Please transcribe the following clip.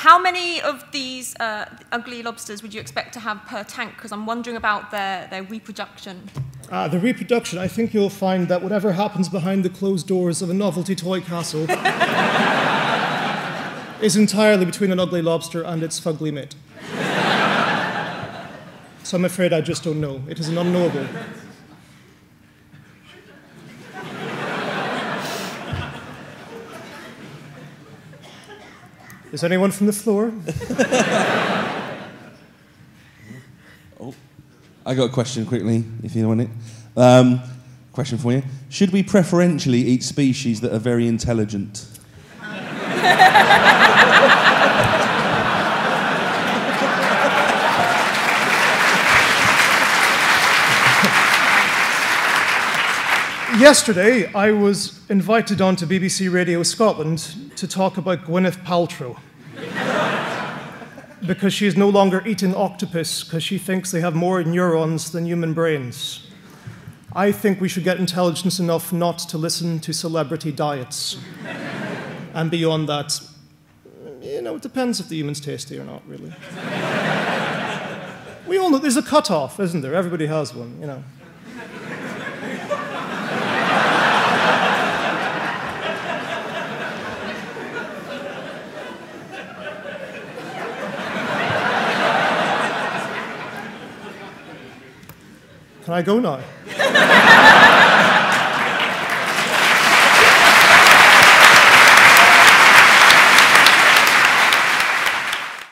how many of these uh, ugly lobsters would you expect to have per tank? Because I'm wondering about their, their reproduction. Uh, the reproduction, I think you'll find that whatever happens behind the closed doors of a novelty toy castle is entirely between an ugly lobster and its fugly mate. so I'm afraid I just don't know. It is an unknowable. Is anyone from the floor? oh, I got a question quickly, if you want it. Um, question for you: Should we preferentially eat species that are very intelligent? Yesterday, I was invited onto BBC Radio Scotland to talk about Gwyneth Paltrow. because she is no longer eating octopus because she thinks they have more neurons than human brains. I think we should get intelligence enough not to listen to celebrity diets. and beyond that, you know, it depends if the human's tasty or not, really. we all know there's a cutoff, isn't there? Everybody has one, you know. Can I go now?